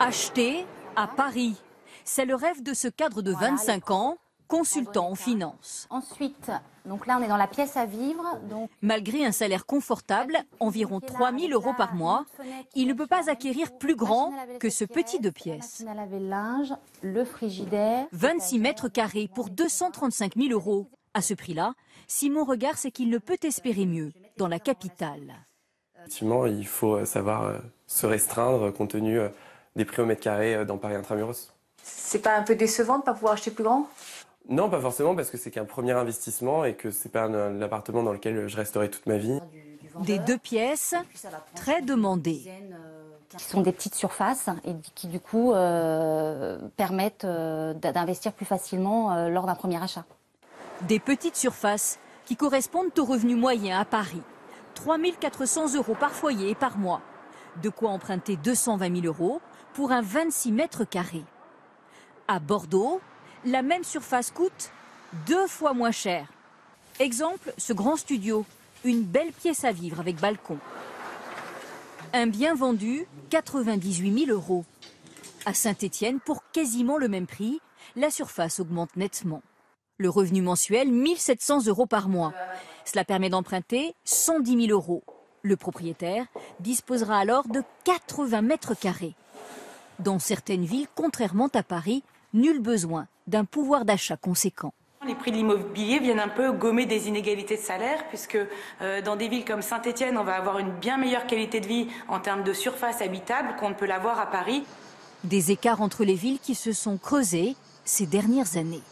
Acheter à Paris. C'est le rêve de ce cadre de 25 ans, consultant en finance. Ensuite, donc là, on est dans la pièce à vivre. Donc, Malgré un salaire confortable, environ 3 000 euros par mois, il ne peut pas acquérir plus grand que ce petit deux pièces. machine à laver le linge, le frigidaire. 26 mètres carrés pour 235 000 euros. À ce prix-là, Simon regarde c'est qu'il ne peut espérer mieux dans la capitale. Effectivement, il faut savoir euh, se restreindre compte tenu euh, des prix au mètre carré euh, dans Paris Intramuros. C'est pas un peu décevant de ne pas pouvoir acheter plus grand? Non, pas forcément, parce que c'est qu'un premier investissement et que c'est pas un, un appartement dans lequel je resterai toute ma vie. Des deux pièces très demandées. qui sont des petites surfaces et qui du coup euh, permettent euh, d'investir plus facilement euh, lors d'un premier achat. Des petites surfaces qui correspondent au revenu moyen à Paris. 3 400 euros par foyer et par mois. De quoi emprunter 220 000 euros pour un 26 mètres carrés. À Bordeaux, la même surface coûte deux fois moins cher. Exemple, ce grand studio, une belle pièce à vivre avec balcon. Un bien vendu, 98 000 euros. À Saint-Étienne, pour quasiment le même prix, la surface augmente nettement. Le revenu mensuel, 1700 euros par mois. Cela permet d'emprunter 110 000 euros. Le propriétaire disposera alors de 80 mètres carrés. Dans certaines villes, contrairement à Paris, nul besoin d'un pouvoir d'achat conséquent. Les prix de l'immobilier viennent un peu gommer des inégalités de salaire, puisque euh, dans des villes comme Saint-Etienne, on va avoir une bien meilleure qualité de vie en termes de surface habitable qu'on ne peut l'avoir à Paris. Des écarts entre les villes qui se sont creusés ces dernières années.